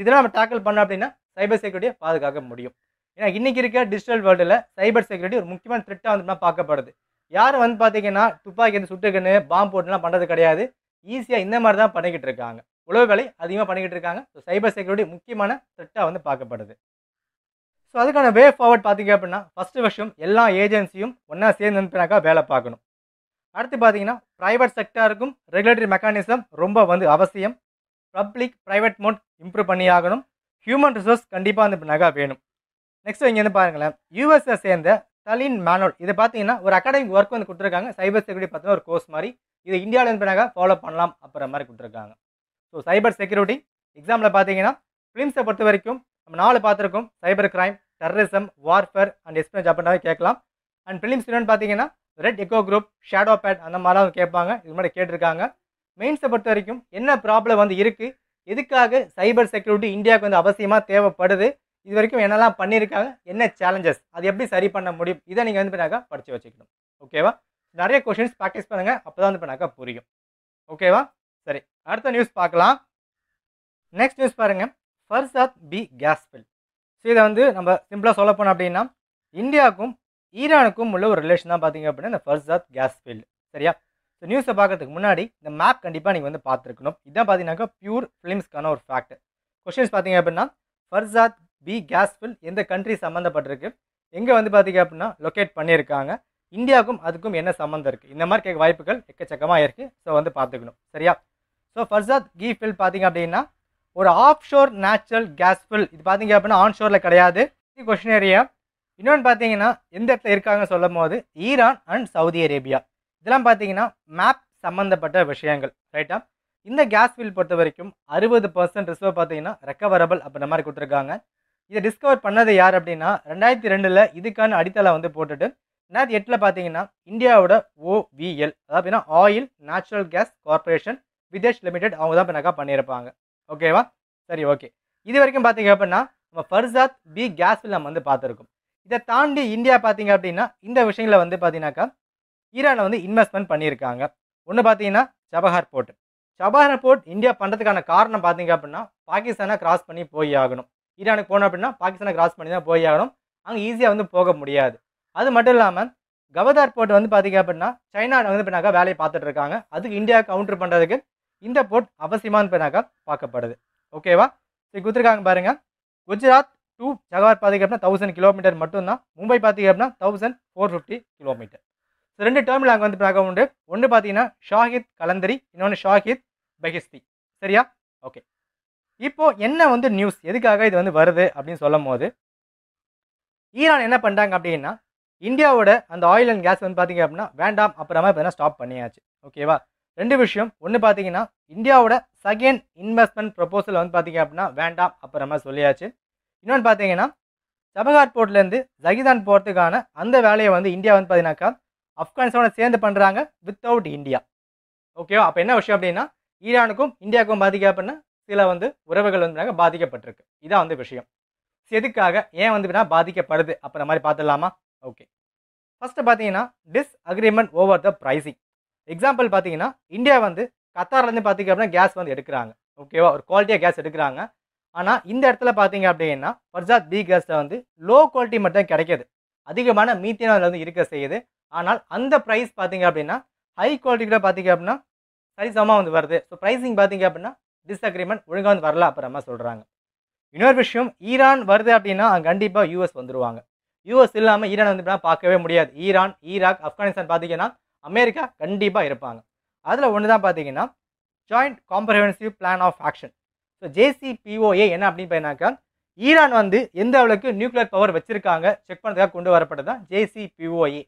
இதெல்லாம் நம்ம டேக்கிள் பண்ணோம் அப்படின்னா சைபர் செக்யூரிட்டியை பாதுகாக்க முடியும். ஏன்னா இன்றைக்கி இருக்க டிஜிட்டல் வேர்ல்டில் சைபர் செக்யூரிட்டி ஒரு முக்கியமான த்ரெட்டாக வந்து பார்க்கப்படுது. யார் வந்து பார்த்தீங்கன்னா துப்பாக்கி வந்து சுட்டுக்குன்னு பாம்பு போட்டுலாம் பண்ணுறது கிடையாது. ஈஸியாக இந்த மாதிரி தான் பண்ணிக்கிட்டு இருக்காங்க. உளவு வேலை அதிகமாக பண்ணிக்கிட்டு இருக்காங்க. ஸோ சைபர் செக்யூரிட்டி முக்கியமான த்ரெட்டாக வந்து பார்க்கப்படுது. ஸோ அதுக்கான வே ஃபார்வர்ட் பார்த்தீங்க அப்படின்னா ஃபஸ்ட்டு விஷயம் எல்லா ஏஜென்சியும் ஒன்றா சேர்ந்து நினைப்பினாக்கா வேலை பார்க்கணும். அடுத்து பார்த்தீங்கன்னா ப்ரைவேட் செக்டாருக்கும் ரெகுலேட்டரி மெக்கானிசம் ரொம்ப வந்து அவசியம். பப்ளிக் ப்ரைவேட் மோட் இம்ப்ரூவ் பண்ணி ஆகணும். ஹியூமன் ரிசோர்ஸ் கண்டிப்பாக வந்து பின்னாக்கா வேணும். நெக்ஸ்ட் இங்கே வந்து பாருங்களேன். யூஎஸ்ஐ சேர்ந்த தலின் மேனுவல் இதை பார்த்தீங்கன்னா ஒரு அகாடமிக் ஒர்க் வந்து கொடுத்துருக்காங்க. சைபர் செக்யூரிட்டி பார்த்தீங்கன்னா ஒரு கோர்ஸ் மாதிரி. இது இந்தியாவில் வந்து ஃபாலோ பண்ணலாம் அப்புறம் மாதிரி கொடுத்துருக்காங்க. ஸோ சைபர் செக்யூரிட்டி எக்ஸாம்பிள் பார்த்தீங்கன்னா ஃபிலிம்ஸை பொறுத்த வரைக்கும் நம்ம நாலு பார்த்துருக்கோம். Cyber crime terrorism warfare and espionage அப்படின்னாவே கேட்கலாம். அண்ட் ஃபிலிம்ஸ் என்னென்னு பார்த்தீங்கன்னா red echo group shadow pad அந்த மாதிரிலாம் கேட்பாங்க. இது மாதிரி கேட்டிருக்காங்க. மெயின்ஸை பொறுத்த வரைக்கும் என்ன ப்ராப்ளம் வந்து இருக்குது எதுக்காக சைபர் செக்யூரிட்டி இந்தியாவுக்கு வந்து அவசியமாக தேவைப்படுது? இது வரைக்கும் என்னெல்லாம் பண்ணியிருக்காங்க என்ன சேலஞ்சஸ் அது எப்படி சரி பண்ண முடியும் இதை நீங்கள் வந்து பண்ணாக்கா படித்து வச்சுக்கணும். ஓகேவா நிறைய கொஷின்ஸ் ப்ராக்டிஸ் பண்ணுங்கள் அப்போ தான் வந்து பண்ணாக்கா புரியும். ஓகேவா சரி அடுத்த நியூஸ் பார்க்கலாம். நெக்ஸ்ட் நியூஸ் பாருங்கள் Farzad B gas field so இதை வந்து நம்ம சிம்பிளாக சொல்ல போனோம் அப்படின்னா இந்தியாவுக்கும் ஈரானுக்கும் உள்ள ஒரு ரிலேஷன் தான் பார்த்தீங்க அப்படின்னா இந்த ஃபர்சாத் கேஸ் ஃபீல்டு சரியா? ஸோ நியூஸை பார்க்கறதுக்கு முன்னாடி இந்த மேப் கண்டிப்பாக நீங்கள் வந்து பார்த்துருக்கணும். இதான் பார்த்தீங்கன்னாக்கா பியூர் ஃபிலிம்ஸ்க்கான ஒரு ஃபேக்ட் கொஷின்ஸ் பார்த்தீங்க அப்படின்னா ஃபர்சாத் பி கேஸ் ஃபில் எந்த கண்ட்ரி சம்மந்தப்பட்டிருக்கு எங்கே வந்து பார்த்தீங்க அப்படின்னா லொக்கேட் பண்ணியிருக்காங்க. இந்தியாவுக்கும் அதுக்கும் என்ன சம்மந்தம் இருக்குது இந்த மாதிரி கேட்க வாய்ப்புகள் எக்கச்சக்கமாக இருக்குது ஸோ வந்து பார்த்துக்கணும். சரியா? ஸோ ஃபர்சாத் கீ ஃபில் பார்த்தீங்க அப்படின்னா ஒரு offshore natural gas field இது பார்த்தீங்க அப்படின்னா ஆன் ஷோரில் கிடையாது. கொஷின் ஏரியா இன்னொன்று பார்த்தீங்கன்னா எந்த இடத்துல இருக்காங்கன்னு சொல்லும் போது ஈரான் அண்ட் சவுதி அரேபியா. இதெல்லாம் பார்த்தீங்கன்னா மேப் சம்மந்தப்பட்ட விஷயங்கள் ரைட்டா இந்த கேஸ் ஃபில் பொறுத்த வரைக்கும் அறுபது பர்சன்ட் ரிசர்வ் பார்த்தீங்கன்னா ரெக்கவரபிள் அப்படின்ற மாதிரி கொடுத்துருக்காங்க. இதை டிஸ்கவர் பண்ணது யார் அப்படின்னா ரெண்டாயிரத்தி ரெண்டில் இதுக்கான அடித்தளம் வந்து போட்டுட்டு ரெண்டாயிரத்தி எட்டில் பார்த்தீங்கன்னா இந்தியாவோட ஓவிஎல் அதாவது oil natural gas corporation Videsh limited அவங்க தான் இப்போ பண்ணியிருப்பாங்க. ஓகேவா சரி ஓகே இது வரைக்கும் பார்த்தீங்க அப்படின்னா நம்ம ஃபர்சாத் பி கேஸ் ஃபில் நம்ம வந்து பார்த்துருக்கோம் இதை தாண்டி இந்தியா பார்த்தீங்க அப்படின்னா இந்த விஷயங்களை வந்து பார்த்தீங்கன்னாக்கா ஈரானில் வந்து இன்வெஸ்ட்மெண்ட் பண்ணியிருக்காங்க. ஒன்று பார்த்தீங்கன்னா Chabahar port Chabahar port India பண்ணுறதுக்கான காரணம் பார்த்தீங்க அப்படின்னா பாகிஸ்தானை கிராஸ் பண்ணி போய் ஆகணும். ஈரானுக்கு போனோம் அப்படின்னா பாகிஸ்தானை கிராஸ் பண்ணி தான் போய் ஆகணும். அங்கே ஈஸியாக வந்து போக முடியாது. அது மட்டும் இல்லாமல் கவதார் போர்ட் வந்து பார்த்தீங்க அப்படின்னா சைனா வந்து பின்னாக்கா வேலையை பார்த்துட்டு இருக்காங்க. அதுக்கு இந்தியா கவுண்டர் பண்ணுறதுக்கு இந்த போர்ட் அவசியமானு பின்னாக்கா பார்க்கப்படுது. ஓகேவா சரி கொடுத்துருக்காங்க பாருங்கள் குஜராத் டு ஜகார் பார்த்தீங்க அப்படின்னா தௌசண்ட் கிலோமீட்டர் மட்டும்தான். மும்பை பார்த்தீங்க அப்படின்னா thousand four fifty kilometre so ரெண்டு டேர்மில் அங்கே வந்து பிளாக உண்டு. ஒன்று பார்த்தீங்கன்னா ஷாஹித் கலந்தரி இன்னொன்று ஷாஹித் பெஹிஸ்தி. சரியா? ஓகே இப்போ என்ன வந்து நியூஸ் எதுக்காக இது வந்து வருது அப்படின்னு சொல்லும் போது ஈரான் என்ன பண்ணுறாங்க அப்படின்னா இந்தியாவோட அந்த ஆயில் அண்ட் கேஸ் வந்து பார்த்தீங்க அப்படின்னா வேண்டாம் அப்புறமா இப்போ ஸ்டாப் பண்ணியாச்சு. ஓகேவா ரெண்டு விஷயம். ஒன்று பார்த்தீங்கன்னா இந்தியாவோட செகண்ட் இன்வெஸ்ட்மெண்ட் ப்ரொபோசல் வந்து பார்த்தீங்க அப்படின்னா வேண்டாம் அப்புறமா சொல்லியாச்சு. இன்னொன்று பார்த்தீங்கன்னா ஜபஹார் போர்ட்லேருந்து ஜகிதான் போகிறதுக்கான அந்த வேலையை வந்து இந்தியா வந்து பார்த்தீங்கன்னாக்கா ஆப்கானிஸ்தானோட சேர்ந்து பண்ணுறாங்க வித்தவுட் இந்தியா. ஓகேவா அப்போ என்ன விஷயம் அப்படின்னா ஈரானுக்கும் இந்தியாவுக்கும் பாதிக்க அப்படின்னா சில வந்து உறவுகள் வந்து பாதிக்கப்பட்டிருக்கு. இதான் வந்து விஷயம். எதுக்காக ஏன் வந்து பாதிக்கப்படுது அப்புறம் மாதிரி பார்த்துடலாமா? ஓகே. ஃபஸ்ட்டு பார்த்தீங்கன்னா disagreement over the pricing example பார்த்தீங்கன்னா இந்தியா வந்து கத்தார்லேருந்து பார்த்தீங்க அப்படின்னா கேஸ் வந்து எடுக்கிறாங்க. ஓகேவா ஒரு குவாலிட்டியாக கேஸ் எடுக்கிறாங்க. ஆனால் இந்த இடத்துல பார்த்தீங்க அப்படின்னா ஃபர்சாத் பி கேஸில் வந்து லோ குவாலிட்டி மட்டும் கிடைக்கிது. அதிகமான மீத்தேன் அதில் வந்து இருக்க செய்யுது. ஆனால் அந்த ப்ரைஸ் பார்த்தீங்க அப்படின்னா ஹை குவாலிட்டியில் பார்த்தீங்க அப்படின்னா சரிசமமாக வந்து வருது. ஸோ ப்ரைஸிங் பார்த்தீங்க அப்படின்னா டிஸ்அக்ரிமெண்ட் ஒழுங்காக வந்து வரல அப்புறமா சொல்கிறாங்க இன்னொரு விஷயம் ஈரான் வருது அப்படின்னா அங்கே கண்டிப்பாக யூஎஸ் வந்துடுவாங்க யூஎஸ் இல்லாமல் ஈரான் வந்து இப்படிலாம் பார்க்கவே முடியாது. ஈரான் ஈராக் ஆப்கானிஸ்தான் பார்த்தீங்கன்னா அமெரிக்கா கண்டிப்பாக இருப்பாங்க. அதில் ஒன்று தான் பார்த்தீங்கன்னா joint comprehensive plan of action so JCPOA என்ன அப்படின்னு பார்த்தீங்கன்னாக்கா ஈரான் வந்து எந்த அளவுக்கு நியூக்ளியர் பவர் வச்சிருக்காங்க செக் பண்ணுறதுக்காக கொண்டு வரப்பட்டது தான் JCPOA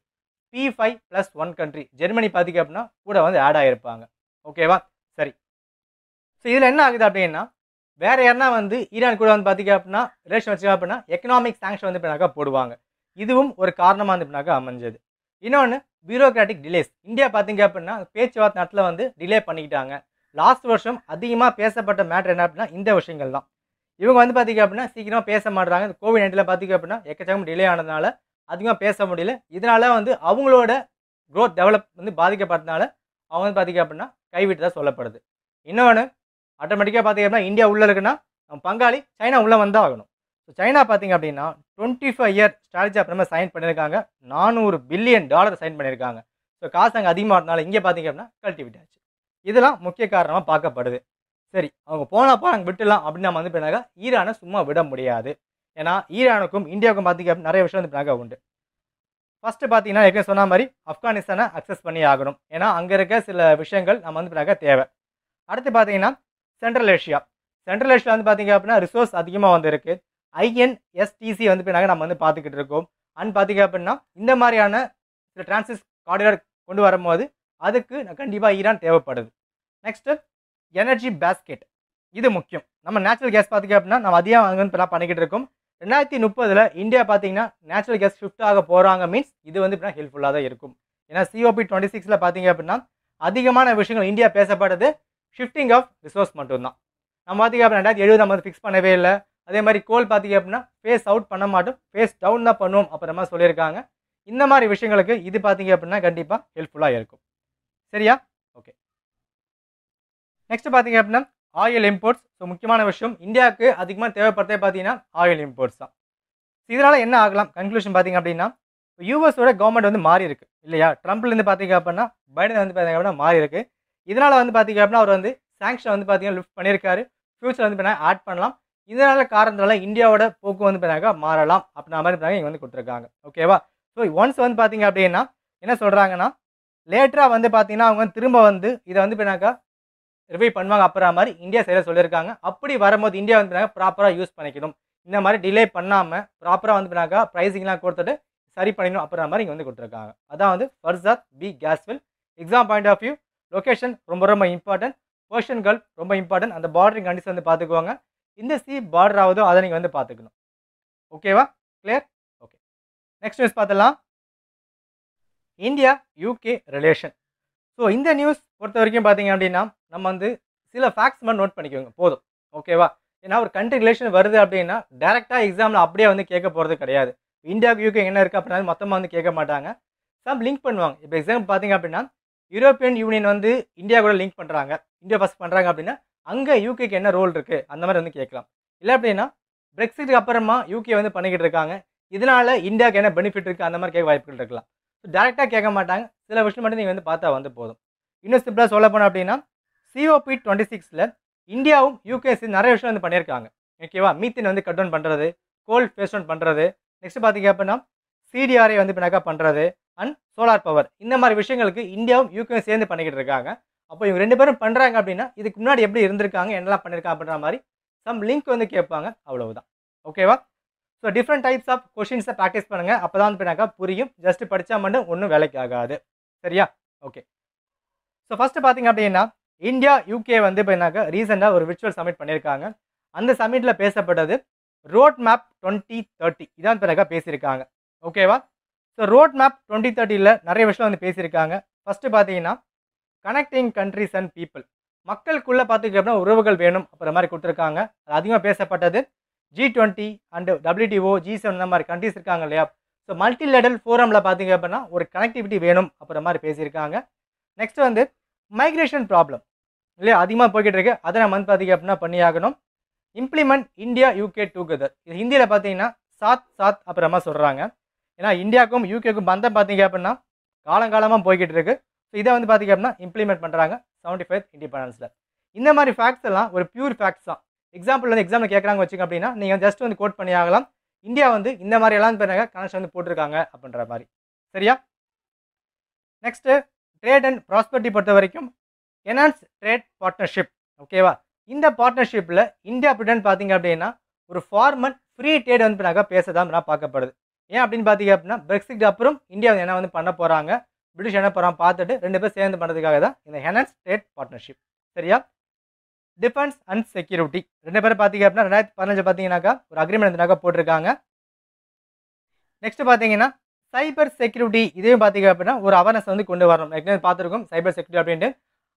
P five plus one country Germany பார்த்தீங்க அப்படின்னா கூட வந்து ஆட் ஆகிருப்பாங்க ஓகேவா ஸோ இதில் என்ன ஆகுது அப்படின்னா வேறு யாருனா வந்து ஈரான் கூட வந்து பார்த்தீங்க அப்படின்னா ரிலேஷன் வச்சுக்கா அப்படின்னா எக்கனாமிக் சாங்ஷன் வந்து பின்னாக்கா போடுவாங்க. இதுவும் ஒரு காரணமாக வந்து பின்னாக்கா அமைஞ்சது. இன்னொன்று பியூரோக்ராட்டிக் டிலேஸ் இந்தியா பார்த்தீங்க அப்படின்னா பேச்சுவார்த்தை நேரத்தில் வந்து டிலே பண்ணிக்கிட்டாங்க. லாஸ்ட் வருஷம் அதிகமாக பேசப்பட்ட மேட்ரு என்ன அப்படின்னா இந்த விஷயங்கள் தான். இவங்க வந்து பார்த்தீங்க அப்படின்னா சீக்கிரமாக பேச மாட்டுறாங்க இந்த கோவிட் நைன்டீனில் பார்த்தீங்க அப்படின்னா எக்கச்சக்கம் டிலே ஆனதுனால அதிகமாக பேச முடியல. இதனால வந்து அவங்களோட க்ரோத் டெவலப் வந்து பாதிக்கப்பட்டதுனால அவங்க வந்து பார்த்தீங்க அப்படின்னா கைவிட்டதாக சொல்லப்படுது. இன்னொன்று ஆட்டோமேட்டிக்காக பார்த்தீங்க அப்படின்னா இந்தியா உள்ளே இருக்குன்னா நம்ம பங்காளி சைனா உள்ளே வந்தால் ஆகணும். ஸோ சைனா பார்த்தீங்க அப்படின்னா டுவெண்ட்டி ஃபைவ் இயர் ஸ்ட்ராட்டஜி அப்புறமா சைன் பண்ணியிருக்காங்க. நானூறு பில்லியன் டாலர் சைன் பண்ணியிருக்காங்க. ஸோ காசு அங்கே அதிகமாக இருந்தனால இங்கே பார்த்தீங்க அப்படின்னா கழட்டி விட்டாச்சு. இதெல்லாம் முக்கிய காரணமாக பார்க்கப்படுது. சரி அவங்க போனப்போ நாங்கள் விட்டுலாம் அப்படின்னு நம்ம வந்து பின்னாக்கா ஈரானை சும்மா விட முடியாது. ஏன்னா ஈரானுக்கும் இந்தியாவுக்கும் பார்த்தீங்க அப்படின்னா நிறைய விஷயம் வந்து பின்னாக்கா உண்டு. ஃபஸ்ட்டு பார்த்தீங்கன்னா ஏற்கனவே சொன்ன மாதிரி ஆப்கானிஸ்தானை அக்சஸ் பண்ணி ஆகணும். ஏன்னா அங்கே இருக்க சில விஷயங்கள் நம்ம வந்து பின்னாக்க தேவை. அடுத்து பார்த்தீங்கன்னா சென்ட்ரல் ஏஷியா சென்ட்ரல் ஏஷியா வந்து பார்த்தீங்க அப்படின்னா ரிசோர்ஸ் அதிகமாக வந்து இருக்கு ஐஎன்எஸ்டிசி வந்து பின்னாங்க நம்ம வந்து பார்த்துக்கிட்டு இருக்கோம். அண்ட் பார்த்தீங்க அப்படின்னா இந்த மாதிரியான சில டிரான்சிஸ் கார்டினர் கொண்டு வரும்போது அதுக்கு கண்டிப்பாக ஈரான் தேவைப்படுது. நெக்ஸ்ட்டு எனர்ஜி பேஸ்கெட் இது முக்கியம். நம்ம நேச்சுரல் கேஸ் பார்த்தீங்க அப்படின்னா நம்ம அதிகம் அங்கே வந்து பண்ணிக்கிட்டு இருக்கோம். ரெண்டாயிரத்தி முப்பதில் இந்தியா பார்த்தீங்கன்னா நேச்சுரல் கேஸ் ஷிஃப்ட் ஆக போகிறாங்க மீன்ஸ் இது வந்து இப்படின்னா ஹெல்ப்ஃபுல்லாக தான் இருக்கும். ஏன்னா சிஓபி டுவெண்ட்டி சிக்ஸில் பார்த்தீங்க அப்படின்னா அதிகமான விஷயங்கள் இந்தியா பேசப்படுது. ஷிஃப்டிங் ஆஃப் ரிசோர்ஸ் மட்டும்தான். நம்ம பார்த்தீங்க அப்படின்னா ரெண்டாயிரத்தி எழுபது நம்ம ஃபிக்ஸ் பண்ணவே இல்லை. அதே மாதிரி கோல் பார்த்தீங்க அப்படின்னா ஃபேஸ் அவுட் பண்ண மாட்டோம். ஃபேஸ் டவுன் தான் பண்ணுவோம் அப்புறமா சொல்லியிருக்காங்க. இந்த மாதிரி விஷயங்களுக்கு இது பார்த்தீங்க அப்படின்னா கண்டிப்பாக ஹெல்ப்ஃபுல்லாக இருக்கும். சரியா? ஓகே நெக்ஸ்ட் பார்த்தீங்க அப்படின்னா ஆயில் இம்போர்ட்ஸ் ஸோ முக்கியமான விஷயம் இந்தியாவுக்கு அதிகமாக தேவைப்படுறதே பார்த்தீங்கன்னா ஆயில் இம்போர்ட்ஸ் தான். இதனால் என்ன ஆகலாம்? கன்க்ளூஷன் பார்த்தீங்க அப்படின்னா யூஎஸோட கவர்மெண்ட் வந்து மாறி இருக்கு இல்லையா ட்ரம்ப்லேருந்து பார்த்தீங்க அப்படின்னா பைடன் வந்து பார்த்தீங்க அப்படின்னா மாறி இருக்கு இதனால் வந்து பார்த்தீங்க அப்படின்னா அவர் வந்து சாங்ஷன் வந்து பார்த்தீங்கன்னா லிஃப்ட் பண்ணியிருக்காரு ஃபியூச்சர் வந்து பார்த்தீங்கன்னா ஆட் பண்ணலாம். இதனால காரணத்தினால இந்தியாவோட போக்கு வந்து பார்த்தீங்கன்னா மாறலாம் அப்படின்ற மாதிரி பார்த்தீங்கன்னா இங்கே வந்து கொடுத்துருக்காங்க. ஓகேவா ஸோ ஒன்ஸ் வந்து பார்த்திங்க அப்படின்னா என்ன சொல்கிறாங்கன்னா லேட்டராக வந்து பார்த்தீங்கன்னா அவங்க வந்து திரும்ப வந்து இதை வந்து பின்னாக்கா ரிவைவ் பண்ணுவாங்க அப்புறம் மாதிரி இந்தியா சைடில் சொல்லியிருக்காங்க. அப்படி வரும்போது இந்தியா வந்து பின்னாக்கா ப்ராப்பராக யூஸ் பண்ணிக்கணும். இந்த மாதிரி டிலே பண்ணாமல் ப்ராப்பராக வந்து பின்னாக்கா ப்ரைஸிங்லாம் கொடுத்துட்டு சரி பண்ணிக்கணும் அப்புறம் மாதிரி இங்கே வந்து கொடுத்துருக்காங்க. அதான் வந்து Farsath B கேஸ்வெல் exam point of view location ரொம்ப ரொம்ப இம்பார்ட்டன்ட் பர்ஷன் கல்ஃப் ரொம்ப இம்பார்ட்டன்ட் அந்த பார்டரிங் கண்டிஷன் வந்து பார்த்துக்குவாங்க இந்த சி பார்டர் ஆகுதோ அதை நீங்கள் வந்து பார்த்துக்கணும். ஓகேவா கிளியர் ஓகே நெக்ஸ்ட் நியூஸ் பார்த்தலாம் இந்தியா யூகே ரிலேஷன் ஸோ இந்த நியூஸ் பொறுத்த வரைக்கும் பார்த்தீங்க அப்படின்னா நம்ம வந்து சில ஃபேக்ட்ஸ் மட்டும் நோட் பண்ணிக்கோங்க. போதும். ஓகேவா ஏன்னா ஒரு கண்ட்ரி ரிலேஷன் வருது அப்படின்னா டேரெக்டாக எக்ஸாமில் அப்படியே வந்து கேட்க போகிறது கிடையாது. இந்தியாவுக்கு யூகே என்ன இருக்குது அப்படின்னா மொத்தமாக வந்து கேட்க மாட்டாங்க. சம் லிங்க் பண்ணுவாங்க. இப்போ எக்ஸாம்பிள் பார்த்தீங்க அப்படின்னா யூரோப்பியன் யூனியன் வந்து இந்தியா கூட லிங்க் பண்ணுறாங்க இந்தியா ஃபஸ்ட் பண்ணுறாங்க அப்படின்னா அங்கே யூகேக்கு என்ன ரோல் இருக்குது அந்த மாதிரி வந்து கேட்கலாம். இல்லை அப்படின்னா பிரெக்சிட்டுக்கு அப்புறமா யூகே வந்து பண்ணிக்கிட்டு இருக்காங்க. இதனால இந்தியாவுக்கு என்ன பெனிஃபிட் இருக்குது அந்த மாதிரி கேட்க வாய்ப்புகள் இருக்கலாம். ஸோ டேரெக்டாக கேட்க மாட்டாங்க. சில விஷயம் மட்டும் நீங்கள் வந்து பார்த்தா வந்து போதும். இன்னும் சிம்பிளாக சொல்ல போனோம் அப்படின்னா சிஓபி டுவெண்ட்டி சிக்ஸில் இந்தியாவும் யூகேசி நிறைய விஷயம் வந்து பண்ணியிருக்காங்க. ஓகேவா மீத்தின் வந்து கட் டவுன் பண்ணுறது கோல் ஃபேஸ் டவுன் பண்ணுறது நெக்ஸ்ட் பார்த்தீங்க அப்படின்னா சிடிஆர்ஐ வந்து பின்னாக்கா பண்ணுறது அண்ட் சோலார் பவர் இந்த மாதிரி விஷயங்களுக்கு இந்தியாவும் யூகேயும் சேர்ந்து பண்ணிக்கிட்டு இருக்காங்க. அப்போ இவங்க ரெண்டு பேரும் பண்ணுறாங்க அப்படின்னா இதுக்கு முன்னாடி எப்படி இருந்திருக்காங்க என்னெல்லாம் பண்ணியிருக்காங்க அப்படின்ற மாதிரி சம் லிங்க் வந்து கேட்பாங்க. அவ்வளவுதான். ஓகேவா ஸோ டிஃப்ரெண்ட் டைப்ஸ் ஆஃப் கொஷின்ஸை ப்ராக்டிஸ் பண்ணுங்கள் அப்போ தான் வந்து பின்னாக்கா புரியும். ஜஸ்ட் படித்தா மட்டும் ஒன்றும் வேலைக்கு ஆகாது. சரியா? ஓகே ஸோ ஃபஸ்ட்டு பார்த்தீங்க அப்படின்னா இந்தியா யூகே வந்து பின்னாக்கா ரீசெண்டாக ஒரு விர்ச்சுவல் சமிட் பண்ணியிருக்காங்க. அந்த சமிட்டில் பேசப்பட்டது ரோட் மேப் டுவெண்ட்டி தேர்ட்டி இதான் பிறகு பேசியிருக்காங்க. ஓகேவா ஸோ ரோட் மேப் டுவெண்ட்டி தேர்ட்டியில் நிறைய விஷயம் வந்து பேசியிருக்காங்க. ஃபஸ்ட்டு பார்த்தீங்கன்னா கனெக்டிங் கண்ட்ரிஸ் அண்ட் பீப்புள் மக்களுக்குள்ளே பார்த்துக்கிட்டோம்னா உறவுகள் வேணும் அப்புறம் மாதிரி கொடுத்துருக்காங்க. அது அதிகமாக பேசப்பட்டது. G twenty and WTO G seven இந்த மாதிரி கண்ட்ரிஸ் இருக்காங்க இல்லையா? ஸோ மல்டி லெடல் ஃபோரமில் பார்த்தீங்க அப்படின்னா ஒரு கனெக்டிவிட்டி வேணும் அப்புறம் மாதிரி பேசியிருக்காங்க. நெக்ஸ்ட் வந்து மைக்ரேஷன் ப்ராப்ளம் இல்லையா? அதிகமாக போய்கிட்டு இருக்கு. அதை நம்ம வந்து பார்த்தீங்க அப்படின்னா பண்ணியாகணும். இம்ப்ளிமெண்ட் இந்தியா யூகே டுகெதர் இது ஹிந்தியில் பார்த்தீங்கன்னா சாத் சாத் அப்புறமா சொல்கிறாங்க ஏன்னா இந்தியாவுக்கும் யூகேக்கும் பந்தம் பார்த்தீங்க அப்படின்னா காலங்காலமாக போய்கிட்டு இருக்கு. ஸோ இதை வந்து பார்த்தீங்க அப்படின்னா இம்ப்ளிமெண்ட் பண்ணுறாங்க செவன்டி ஃபைவ் இண்டிபெண்டன்ஸில் இந்த மாதிரி ஃபேக்ட்ஸ் எல்லாம் ஒரு பியூர் ஃபேக்ட்ஸ் தான். எக்ஸாம்பிள் வந்து எக்ஸாம்பிள் கேட்குறாங்க வச்சுங்க அப்படின்னா நீங்கள் ஜஸ்ட் வந்து கோட் பண்ணி ஆகலாம். இந்தியா வந்து இந்த மாதிரி எல்லாம் பேருங்க கனெக்ஷன் வந்து போட்டிருக்காங்க அப்படின்ற மாதிரி. சரியா? நெக்ஸ்ட்டு ட்ரேட் அண்ட் ப்ராஸ்பரிட்டி பொறுத்த வரைக்கும் என்ஹான்ஸ் ட்ரேட் பார்ட்னர்ஷிப் ஓகேவா இந்த பார்ட்னர்ஷிப்பில் இந்தியா பிரிட்டன் பார்த்தீங்க அப்படின்னா ஒரு ஃபார்மல் ஃப்ரீ ட்ரேட் வந்து பேசதான் நான் பார்க்கப்படுது. ஏன் அப்படின்னு பார்த்தீங்க அப்படின்னா பிரெக்சிட் அப்புறம் இந்தியா என்ன வந்து பண்ண போகிறாங்க பிரிட்டிஷ் என்ன போகிறாங்க பார்த்துட்டு ரெண்டு பேர் சேர்ந்து பண்ணுறதுக்காக தான் இந்த ஹெனன்ஸ் ஸ்டேட் பார்ட்னர்ஷிப் சரியா? டிஃபென்ஸ் அண்ட் செக்யூரிட்டி ரெண்டு பேரும் பார்த்தீங்க அப்படின்னா ரெண்டாயிரத்தி பதினஞ்சு பார்த்தீங்கன்னாக்கா ஒரு அக்ரிமெண்ட் இருந்தாக்கா போட்டிருக்காங்க. நெக்ஸ்ட் பார்த்தீங்கன்னா சைபர் செக்யூரிட்டி இதையும் பார்த்தீங்க அப்படின்னா ஒரு அவேர்னஸ் வந்து கொண்டு வரணும். ஏற்கனவே பார்த்துருக்கோம் சைபர் செக்யூரிட்டி அப்படின்ட்டு.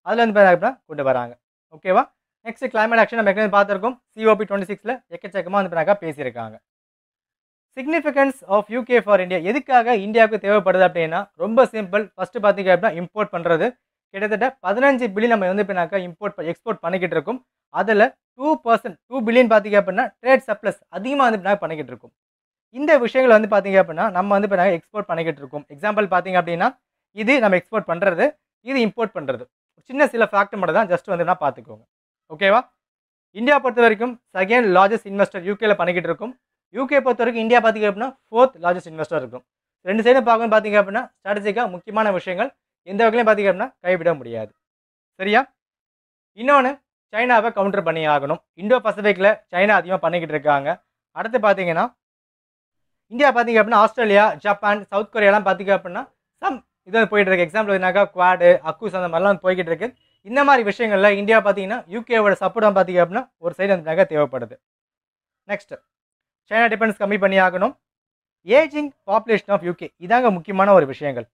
அதில் வந்து பார்த்தீங்க அப்படின்னா கொண்டு வராங்க. ஓகேவா நெக்ஸ்ட் கிளைமேட் ஆக்ஷன் நம்ம ஏற்கனவே பார்த்துருக்கோம். சிஓபி டுவெண்ட்டி சிக்ஸில் எக்கச்சக்கமாக வந்து பண்ணாக்கா பேசியிருக்காங்க. Significance of UK for India எதுக்காக இந்தியாவுக்கு தேவைப்படுது அப்படின்னா ரொம்ப சிம்பிள் ஃபஸ்ட்டு பார்த்தீங்க அப்படின்னா இம்போர்ட் பண்ணுறது கிட்டத்தட்ட பதினஞ்சு பில்லியன் நம்ம வந்து பின்னாக்கா இம்போர்ட் எக்ஸ்போர்ட் பண்ணிக்கிட்டு இருக்கோம். அதில் டூ பர்சன்ட் டூ பில்லியன் பார்த்தீங்க அப்படின்னா ட்ரேட் சப்ளஸ் அதிகமாக வந்து பின்னாக்க பண்ணிக்கிட்டு இருக்கும். இந்த விஷயங்கள் வந்து பார்த்தீங்க அப்படின்னா நம்ம வந்து இப்போ எக்ஸ்போர்ட் பண்ணிக்கிட்டு இருக்கோம். எக்ஸாம்பிள் பார்த்தீங்க அப்படின்னா இது நம்ம எக்ஸ்போர்ட் பண்ணுறது இது இம்போர்ட் பண்ணுறது சின்ன சில ஃபேக்ட் மட்டும் தான் ஜஸ்ட் வந்து நான் பார்த்துக்கோங்க. ஓகேவா இந்தியா பொறுத்த வரைக்கும் செகண்ட் லார்ஜஸ்ட் இன்வெஸ்டர் யூகேல பண்ணிக்கிட்டு இருக்கும். யூகே பொறுத்த வரைக்கும் இந்தியா பார்த்திங்க அப்படின்னா ஃபோர்த் லார்ஜஸ்ட் இன்வெஸ்டர் இருக்கும். ரெண்டு சைடும் பார்க்கணும் பார்த்தீங்க அப்படின்னா ஸ்ட்ராட்டஜிக்காக முக்கியமான விஷயங்கள் எந்த வகையிலையும் பார்த்திங்க அப்படின்னா கைவிட முடியாது. சரியா? இன்னொன்று சைனாவை கவுண்டர் பண்ணி ஆகணும். இந்தோ பசிபிக்கில் சைனா அதிகமாக பண்ணிக்கிட்டு இருக்காங்க. அடுத்து பார்த்தீங்கன்னா இந்தியா பார்த்தீங்க அப்படின்னா ஆஸ்திரேலியா ஜப்பான் சவுத் கொரியாலாம் பார்த்தீங்க அப்படின்னா சம் இது போயிட்டு இருக்கு. எக்ஸாம்பிள் என்னாக்கா குவாடு அக்கூஸ் அந்த மாதிரிலாம் போய்கிட்டு இருக்கு. இந்த மாதிரி விஷயங்களில் இந்தியா பார்த்தீங்கன்னா யூகேவோட சப்போர்ட் பார்த்தீங்க அப்படின்னா ஒரு சைடு வந்து தேவைப்படுது. நெக்ஸ்ட்டு சைனா டிபெண்ட்ஸ் கம்மி பண்ணி ஆகணும். ஏஜிங் பாப்புலேஷன் ஆஃப் யூகே இதாங்க முக்கியமான ஒரு விஷயங்கள்.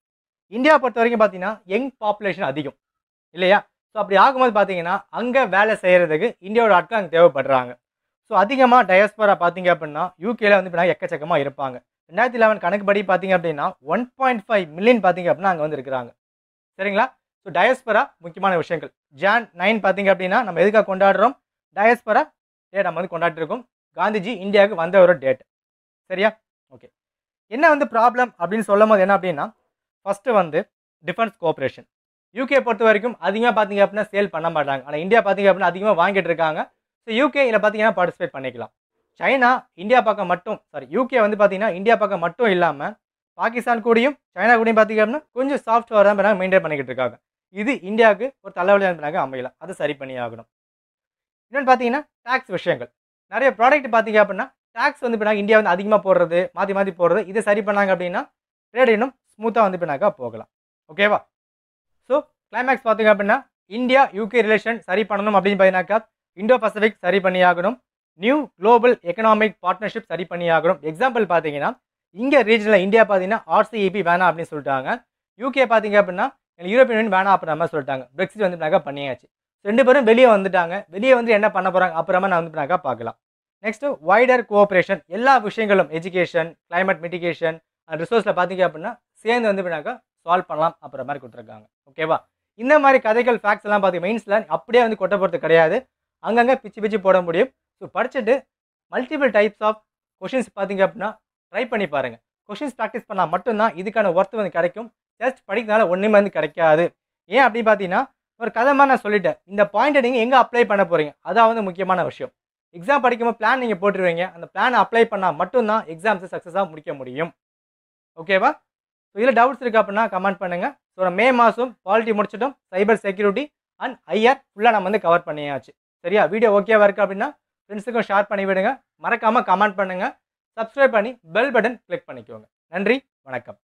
இந்தியா பொறுத்த வரைக்கும் பார்த்தீங்கன்னா யங் பாப்புலேஷன் அதிகம். இல்லையா? ஸோ அப்படி ஆகும்போது பார்த்தீங்கன்னா அங்கே வேலை செய்கிறதுக்கு இந்தியாவோட ஆட்கள் அங்கே தேவைப்படுறாங்க. ஸோ அதிகமாக டயஸ்பரா பார்த்தீங்க அப்படின்னா யூகேல வந்து இப்போ எக்கச்சக்கமாக இருப்பாங்க. ரெண்டாயிரத்தி லெவன் கணக்குப்படி பார்த்தீங்க அப்படின்னா ஒன் பாயிண்ட் ஃபைவ் மில்லியன் பார்த்தீங்க அப்படின்னா அங்கே வந்து இருக்கிறாங்க. சரிங்களா? ஸோ டயஸ்பரா முக்கியமான விஷயங்கள். ஜான் நைன் பார்த்தீங்க அப்படின்னா நம்ம எதுக்காக கொண்டாடுறோம்? டயஸ்பரா டே நம்ம வந்து கொண்டாடிட்டு இருக்கோம். காந்திஜி இந்தியாவுக்கு வந்த ஒரு டேட் சரியா? ஓகே என்ன வந்து ப்ராப்ளம் அப்படின்னு சொல்லும் போது என்ன அப்படின்னா ஃபஸ்ட்டு வந்து டிஃபென்ஸ் கோஆப்ரேஷன் யூகே பொறுத்த வரைக்கும் அதிகமாக பார்த்தீங்க அப்படின்னா சேல் பண்ண மாட்டாங்க. ஆனால் இந்தியா பார்த்தீங்க அப்படின்னா அதிகமாக வாங்கிட்டு இருக்காங்க. ஸோ யூகே இதில் பார்த்தீங்கன்னா பார்ட்டிசிபேட் பண்ணிக்கலாம். சைனா இந்தியா பக்கம் மட்டும் சாரி யூகே வந்து பார்த்தீங்கன்னா இந்தியா பக்கம் மட்டும் இல்லாமல் பாகிஸ்தான் கூடயும் சைனா கூடயும் பார்த்தீங்க அப்படின்னா கொஞ்சம் சாஃப்ட்வேர் தான் மெயின்டைன் பண்ணிக்கிட்டு இருக்காங்க. இது இந்தியாவுக்கு ஒரு தலைவலியாக அமையலாம். அதை சரி பண்ணி ஆகணும். இன்னொன்று பார்த்தீங்கன்னா டேக்ஸ் விஷயங்கள். நிறைய ப்ராடக்ட் பார்த்தீங்க அப்படின்னா டேக்ஸ் வந்து இப்போ இந்தியா வந்து அதிகமாக போடுறது மாற்றி மாற்றி போடுறது இதை சரி பண்ணாங்க அப்படின்னா ட்ரேட் இன்னும் ஸ்மூத்தாக வந்து பின்னாக்கா போகலாம். ஓகேவா ஸோ கிளைமேக்ஸ் பார்த்தீங்க அப்படின்னா இந்தியா யூகே ரிலேஷன் சரி பண்ணணும் அப்படின்னு பார்த்தீங்கன்னாக்கா இந்தோ பசிபிக் சரி பண்ணியாகணும் நியூ குளோபல் எக்கனாமிக் பார்ட்னர்ஷிப் சரி பண்ணியாகணும் எக்ஸாம்பிள் பார்த்தீங்கன்னா இங்கே ரீஜனில் இந்தியா பார்த்தீங்கன்னா ஆர்சிஇபி வேணாம் அப்படின்னு சொல்லிட்டாங்க. யூகே பார்த்தீங்க அப்படின்னா யூரோப்பியன் யூனியன் வேணாம் அப்படின்ற மாதிரி சொல்லிட்டாங்க. பிரெக்சிட் வந்து பண்ணியாச்சு. ரெண்டு பேரும் வெளியே வந்துட்டாங்க. வெளியே வந்து என்ன பண்ண போகிறாங்க அப்புறமா நான் வந்துட்டாக்கா பார்க்கலாம். நெக்ஸ்ட்டு வைடர் கோஆப்ரேஷன் எல்லா விஷயங்களும் எஜுகேஷன் கிளைமேட் மிட்டிகேஷன் அண்ட் ரிசோர்ஸில் பார்த்தீங்க அப்படின்னா சேர்ந்து வந்து சால்வ் பண்ணலாம் அப்புறம் மாதிரி கொடுத்துருக்காங்க. ஓகேவா இந்த மாதிரி கதைகள் ஃபேக்ட்ஸ் எல்லாம் பார்த்து மெயின்ஸில் அப்படியே வந்து கொட்ட போகிறது கிடையாது. அங்கங்கே பிச்சு பிச்சு போட முடியும். ஸோ படிச்சுட்டு மல்டிபிள் டைப்ஸ் ஆஃப் கொஷின்ஸ் பார்த்தீங்க அப்படின்னா ட்ரை பண்ணி பாருங்கள் கொஷின்ஸ் ப்ராக்டிஸ் பண்ணால் மட்டும்தான் இதுக்கான ஒர்த்து வந்து கிடைக்கும். ஜஸ்ட் படிக்கிறதுனால ஒன்றுமே வந்து கிடைக்காது. ஏன் அப்படின்னு பார்த்தீங்கன்னா ஒரு கதை மாதிரி நான் சொல்லிட்டேன். இந்த பாயிண்ட்டை நீங்கள் எங்கே அப்ளை பண்ண போகிறீங்க அதான் வந்து முக்கியமான விஷயம். எக்ஸாம் படிக்கும்போது பிளான் நீங்கள் போட்டுருவீங்க. அந்த பிளானை அப்ளை பண்ணால் மட்டும்தான் எக்ஸாம்ஸை சக்ஸஸாக முடிக்க முடியும். ஓகேவா ஸோ இதில் டவுட்ஸ் இருக்குது அப்படின்னா கமெண்ட் பண்ணுங்கள் ஸோ மே மாதம் பாலிட்டி முடிச்சிட்டோம். சைபர் செக்யூரிட்டி அண்ட் ஐஆர் ஃபுல்லாக நம்ம வந்து கவர் பண்ணியாச்சு. சரியா? வீடியோ ஓகேவா இருக்குது அப்படின்னா ஃப்ரெண்ட்ஸுக்கும் ஷேர் பண்ணி விடுங்க. மறக்காமல் கமெண்ட் பண்ணுங்கள் சப்ஸ்கிரைப் பண்ணி பெல் பட்டன் கிளிக் பண்ணிக்கோங்க. நன்றி. வணக்கம்.